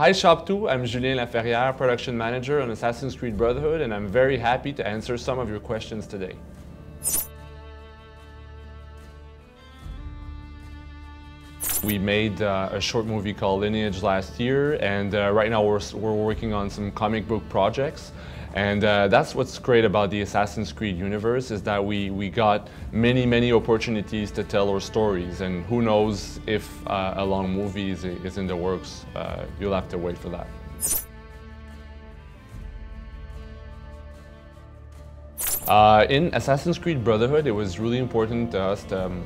Hi ShopTo, I'm Julien Laferrière, Production Manager on Assassin's Creed Brotherhood, and I'm very happy to answer some of your questions today. We made uh, a short movie called Lineage last year, and uh, right now we're, we're working on some comic book projects. And uh, that's what's great about the Assassin's Creed universe is that we, we got many, many opportunities to tell our stories. And who knows if uh, a long movie is, is in the works. Uh, you'll have to wait for that. Uh, in Assassin's Creed Brotherhood, it was really important to us to um,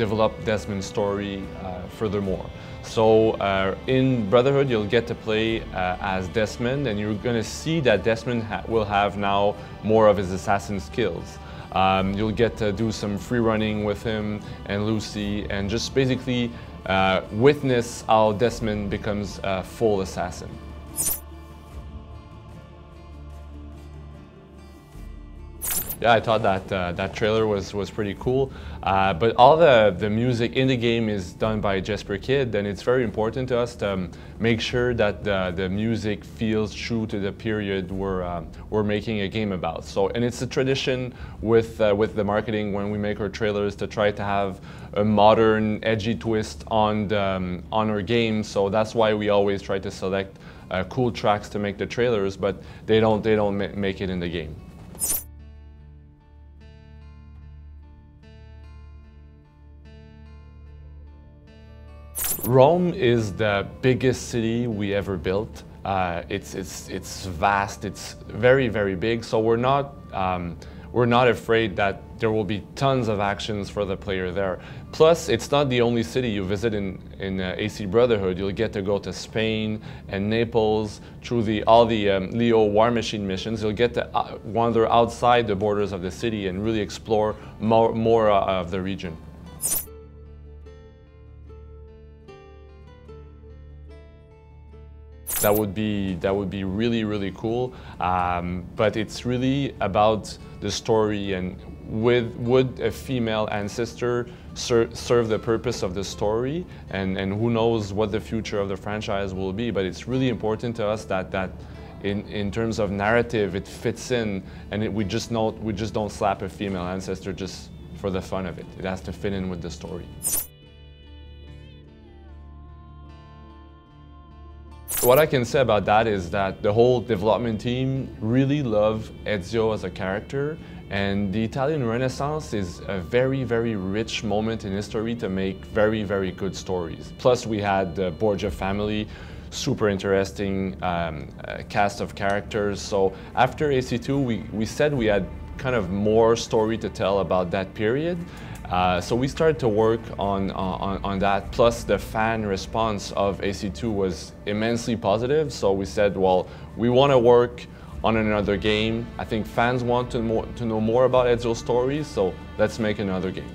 develop Desmond's story uh, furthermore. So uh, in Brotherhood, you'll get to play uh, as Desmond, and you're going to see that Desmond ha will have now more of his assassin skills. Um, you'll get to do some free running with him and Lucy, and just basically uh, witness how Desmond becomes a full assassin. Yeah, I thought that uh, that trailer was was pretty cool. Uh, but all the the music in the game is done by Jesper Kyd, and it's very important to us to um, make sure that the, the music feels true to the period we're uh, we're making a game about. So, and it's a tradition with uh, with the marketing when we make our trailers to try to have a modern, edgy twist on the, um, on our game. So that's why we always try to select uh, cool tracks to make the trailers, but they don't they don't ma make it in the game. Rome is the biggest city we ever built. Uh, it's, it's, it's vast, it's very, very big, so we're not, um, we're not afraid that there will be tons of actions for the player there. Plus, it's not the only city you visit in, in uh, AC Brotherhood. You'll get to go to Spain and Naples through the, all the um, Leo War Machine missions. You'll get to uh, wander outside the borders of the city and really explore more, more uh, of the region. That would be that would be really really cool. Um, but it's really about the story and with would a female ancestor ser serve the purpose of the story? And and who knows what the future of the franchise will be but it's really important to us that that in, in terms of narrative it fits in and it, we just not we just don't slap a female ancestor just for the fun of it. It has to fit in with the story What I can say about that is that the whole development team really love Ezio as a character and the Italian Renaissance is a very, very rich moment in history to make very, very good stories. Plus we had the Borgia family, super interesting um, uh, cast of characters. So after AC2, we, we said we had kind of more story to tell about that period. Uh, so we started to work on, on, on that, plus the fan response of AC2 was immensely positive. So we said, well, we want to work on another game. I think fans want to, to know more about Ezio's stories, so let's make another game.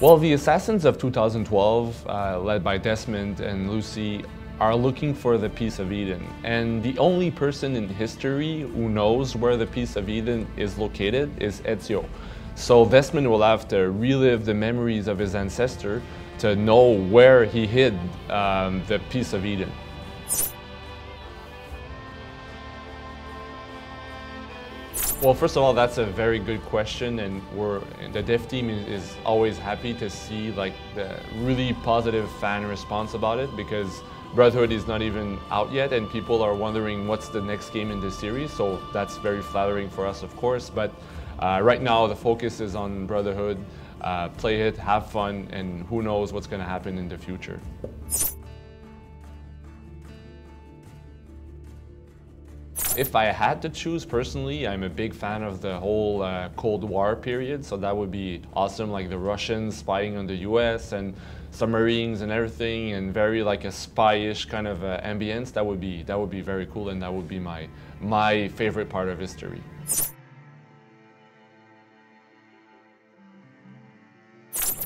Well, the Assassins of 2012, uh, led by Desmond and Lucy, are looking for the piece of Eden. And the only person in history who knows where the piece of Eden is located is Ezio. So Desmond will have to relive the memories of his ancestor to know where he hid um, the piece of Eden. Well, first of all, that's a very good question, and we're the dev team is always happy to see like the really positive fan response about it because Brotherhood is not even out yet and people are wondering what's the next game in this series, so that's very flattering for us, of course. But uh, right now, the focus is on Brotherhood. Uh, play it, have fun, and who knows what's going to happen in the future. If I had to choose personally, I'm a big fan of the whole uh, Cold War period, so that would be awesome, like the Russians spying on the US and submarines and everything and very like a spyish kind of uh, ambience. That would be that would be very cool and that would be my my favorite part of history.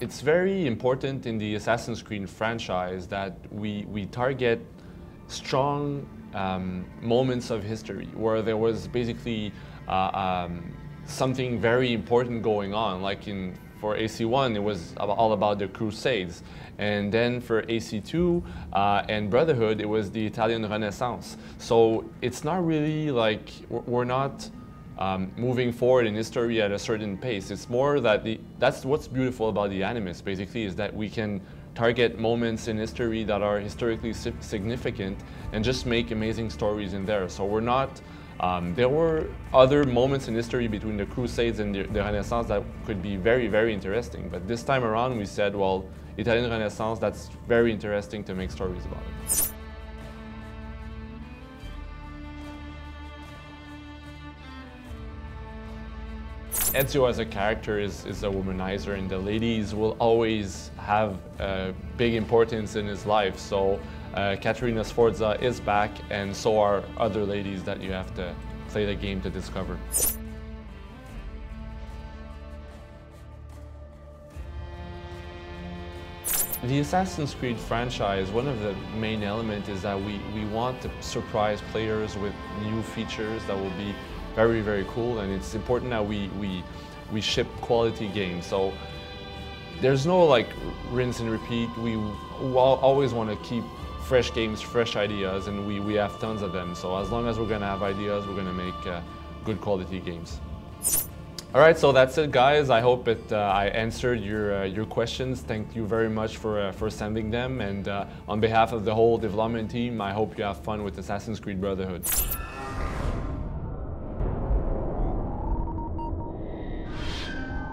It's very important in the Assassin's Creed franchise that we we target strong um, moments of history where there was basically uh, um, something very important going on. Like in for AC1, it was all about the Crusades. And then for AC2 uh, and Brotherhood, it was the Italian Renaissance. So it's not really like we're not um, moving forward in history at a certain pace. It's more that the, that's what's beautiful about the Animus, basically, is that we can target moments in history that are historically significant and just make amazing stories in there. So we're not um, there were other moments in history between the Crusades and the, the, Renaissance that could be very, very interesting. But this time around, we said, well, Italian Renaissance, that's very interesting to make stories about it. Ezio as a character is, is a womanizer and the ladies will always have a big importance in his life. So uh, Caterina Sforza is back and so are other ladies that you have to play the game to discover. The Assassin's Creed franchise, one of the main elements is that we, we want to surprise players with new features that will be very, very cool. And it's important that we, we, we ship quality games. So there's no like rinse and repeat. We always want to keep fresh games, fresh ideas, and we, we have tons of them. So as long as we're going to have ideas, we're going to make uh, good quality games. All right, so that's it, guys. I hope it, uh, I answered your, uh, your questions. Thank you very much for, uh, for sending them. And uh, on behalf of the whole development team, I hope you have fun with Assassin's Creed Brotherhood.